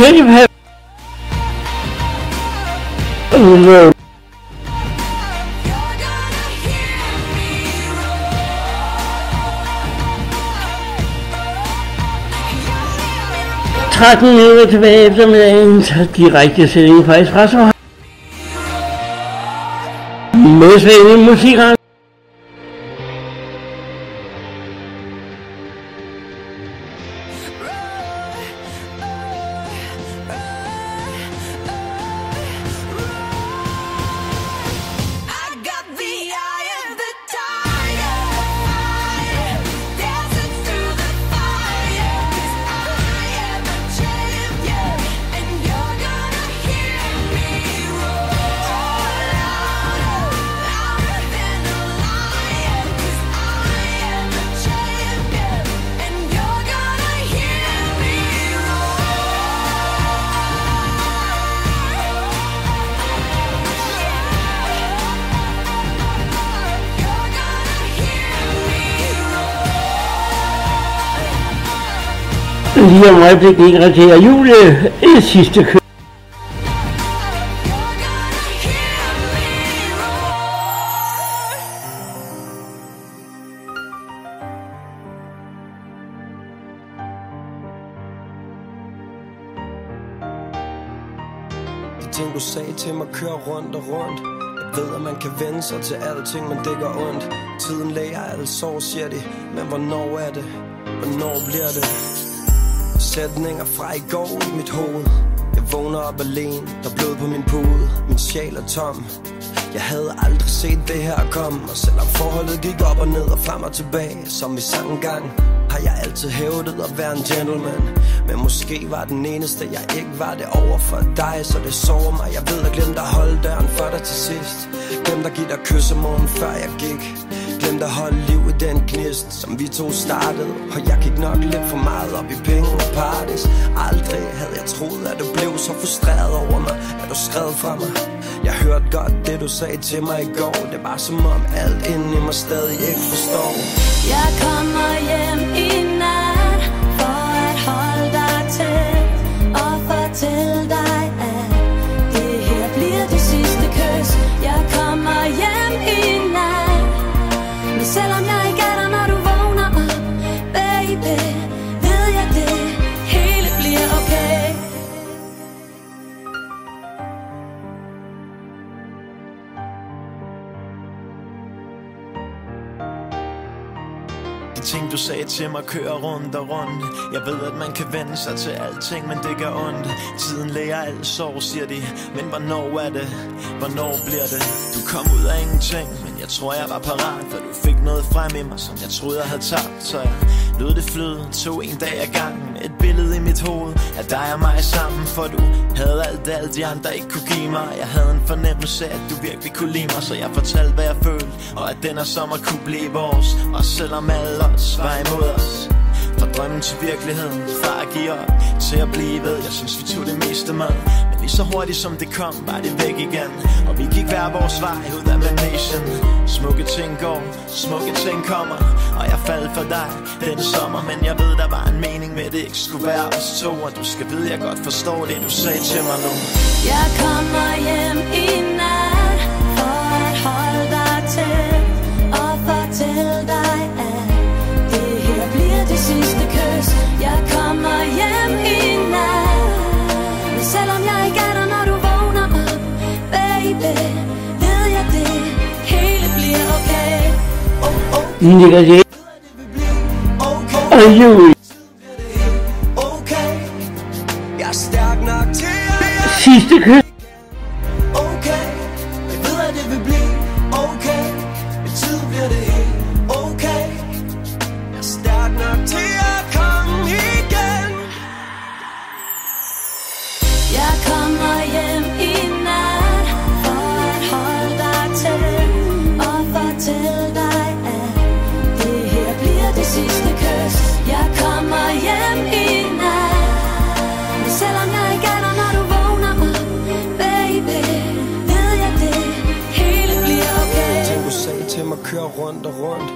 Katy Perry. Uh, Tretten minutter tilbage eftermiddagen, så direkte sending fra Espresso. Med Svende Musikeren. I Lige om øjeblik ikke reterer jule i sidste kø. Ting du sagde til mig kører rundt og rundt Jeg ved at man kan vende sig til alting men det gør ondt Tiden læger alle sår siger de Men hvornår er det? Hvornår bliver det? Sætninger fra i går i mit hoved. Jeg vågner op alene Der er blod på min pude. Min sjæl er tom. Jeg havde aldrig set det her komme Og selvom forholdet gik op og ned og frem og tilbage Som vi sang engang Har jeg altid hævdet at være en gentleman. Men måske var den eneste jeg ikke var det over for dig Så det sover mig. Jeg ved at glemte at holde døren for dig til sidst. Glemte at give dig kys om morgenen før jeg gik glemt at holde liv i den gnist Som vi to startede. Og jeg gik nok lidt for meget op i penge og parties Aldrig havde jeg troet at du blev så frustreret over mig At du skrev fra mig. Jeg hørte godt det du sagde til mig i går. Det var som om alt inden i mig stadig ikke forstår. Jeg kommer hjem i til mig kører rundt og rundt Jeg ved at man kan vende sig til alting Men det gør ondt Tiden læger alt sår siger de Men hvornår er det? Hvornår bliver det? Du kom ud af ingenting jeg tror jeg var parat For du fik noget frem i mig Som jeg troede jeg havde tabt. Så jeg lod det flyde Tog en dag ad gangen. Et billede i mit hoved Af dig og mig sammen For du havde alt det alt de andre ikke kunne give mig. Jeg havde en fornemmelse at du virkelig kunne lide mig Så jeg fortalte hvad jeg følte Og at den sommer kunne blive vores. Og selvom alle os var imod os Fra drømmen til virkeligheden Fra at give op til at blive ved. Jeg synes vi tog det meste med. Men lige så hurtigt som det kom Var det væk igen. Og vi gik hver vores vej ud af nation Smukke ting går, smukke ting kommer. Og jeg faldt for dig den sommer. Men jeg ved der var en mening med det Ikke skulle være os to. Og du skal vide jeg godt forstår det du sagde til mig nu. Jeg kommer hjem i Nigga, yeah. Are? Mig køre rundt og rundt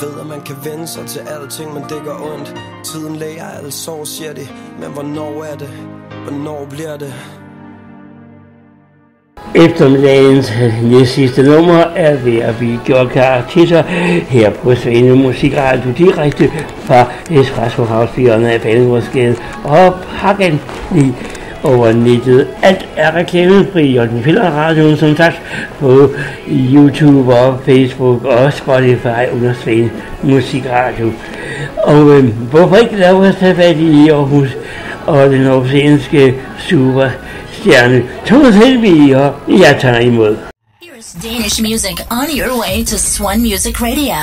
ved at man kan vende sig til alting Men det gør ondt Tiden læger alle sår siger de Men hvornår er det? Hvornår bliver det? Eftermiddagens øh, næstsidste nummer er ved at blive gjort klar til sig her på Svane Musikradio direkte fra Espresso House 400 af Banegårdsgade og pakken i over nettet. Alt er reklamefri, og den finder radioen som sagt på YouTube og Facebook og Spotify under Svend Musikradio. Og øh, hvorfor ikke lave os tage fat i Aarhus og den oceanske superstjerne Thomas Helvig, og jeg tager imod. Here's Danish music on your way to Swan Music Radio.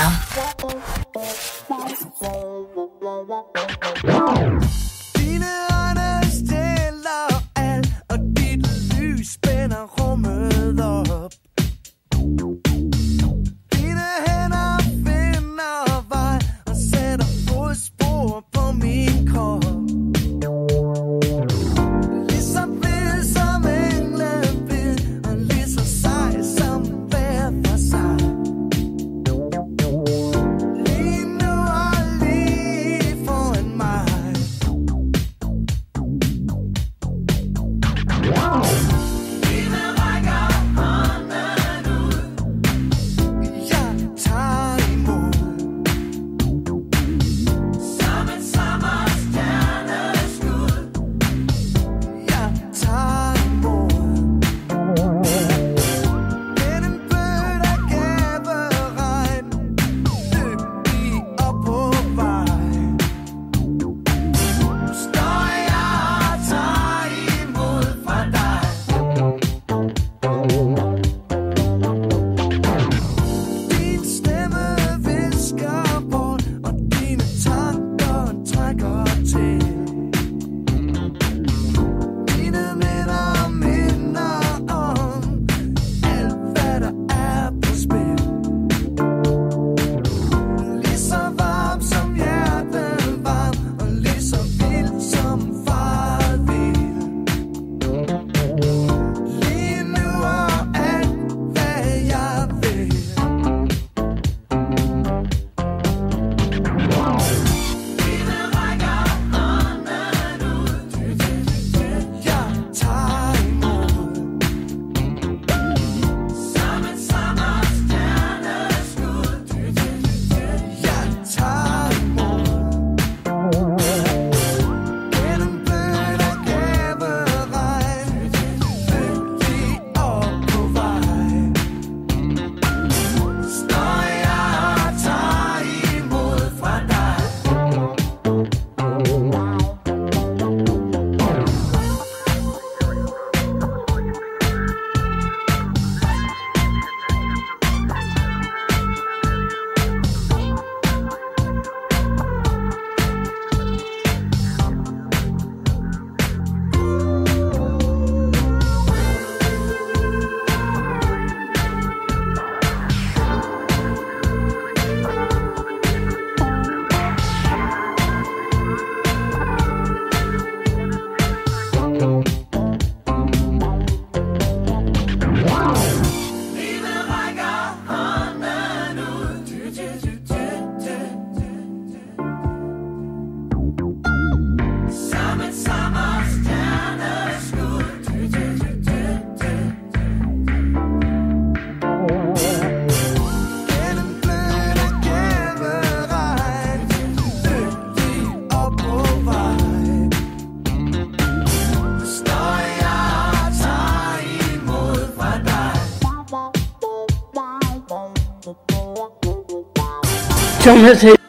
Thomas Helvig,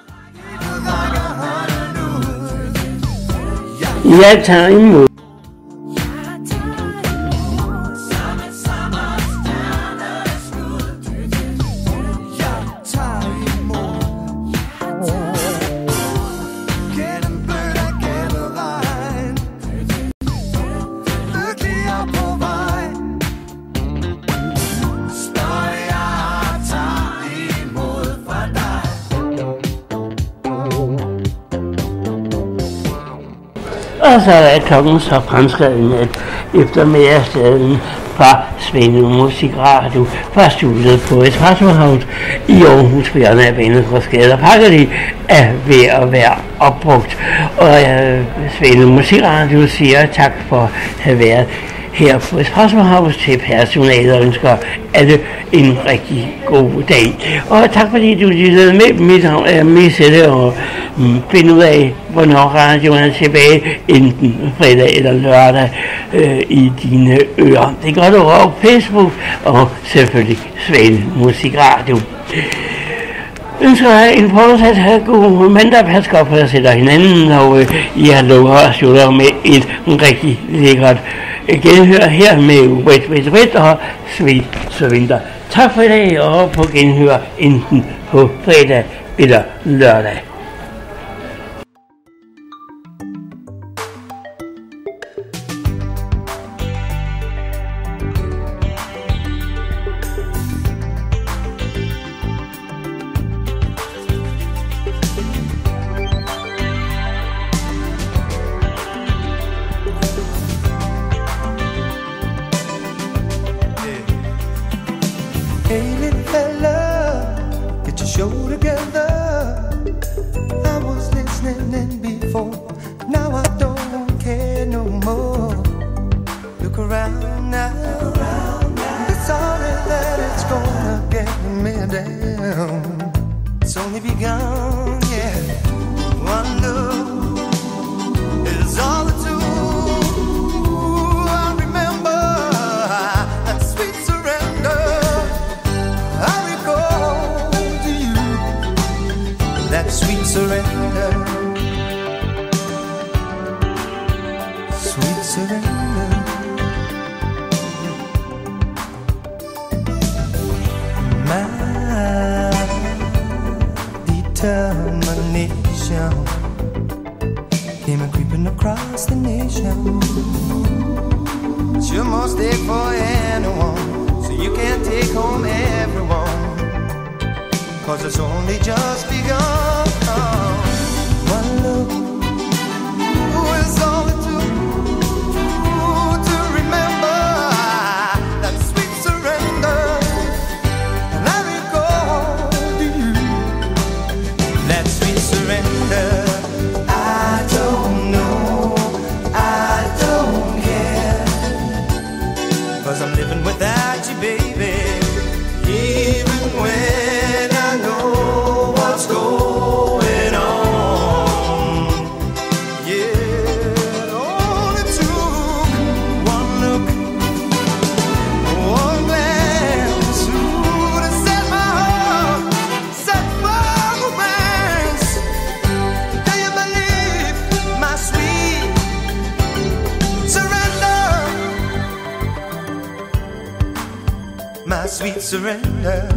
jeg tager imod. Og så er klokken så fremskreden, at eftermiddagsdagen fra Svende Musikradio fra studiet på Espresso House i Aarhus, for jeg er banet for skade og er ved at være opbrugt. Og øh, Svende Musikradio siger tak for at have været her på Espresso House til personalet og ønsker alle en rigtig god dag. Og tak fordi du lyttede med. Mit navn er Missette og Mm. finde ud af, hvornår radioen er tilbage, enten fredag eller lørdag øh, i dine ører. Det gør du over Facebook og selvfølgelig Svane Musikradio ønsker jeg en fortsat god mandag. Pas godt på at sætte hinanden, og øh, jeg lover at slutte med et rigtig lækkert øh, genhør her med Wet Wet Wet og Sweet Surrender. Tak for i dag, og på genhør enten på fredag eller lørdag. go together. Surrender. Sweet surrender. My determination came a creeping across the nation. Sure must take for anyone, so you can't take home everyone. Cause it's only just begun. Surrender? my sweet surrender.